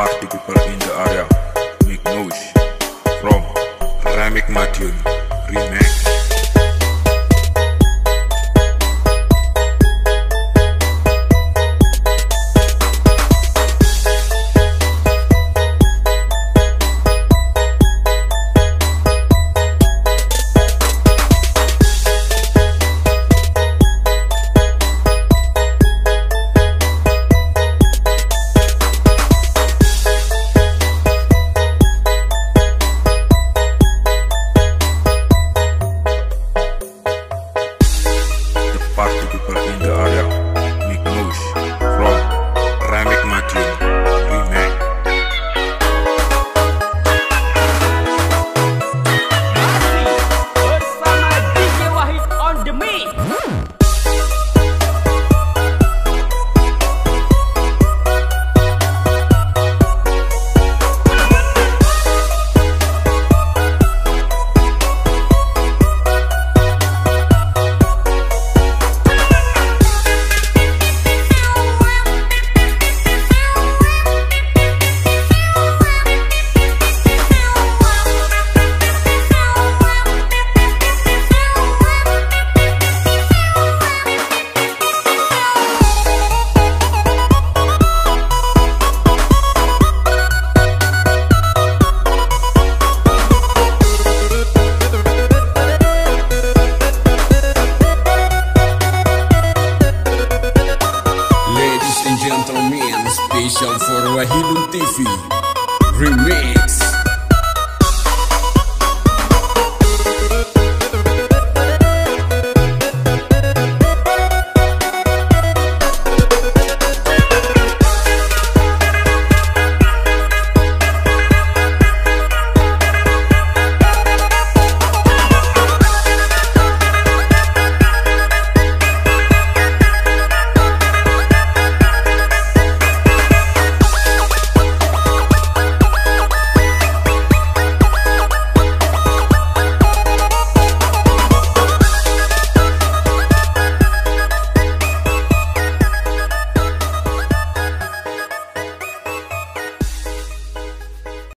party people in the area. Make noise from Ramek Matthew Remix. Swahili TV Remix.